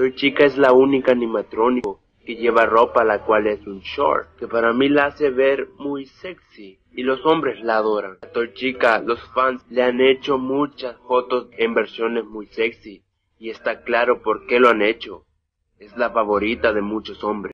Toy Chica es la única animatrónico que lleva ropa la cual es un short, que para mí la hace ver muy sexy y los hombres la adoran. A Toy Chica los fans le han hecho muchas fotos en versiones muy sexy y está claro por qué lo han hecho. Es la favorita de muchos hombres.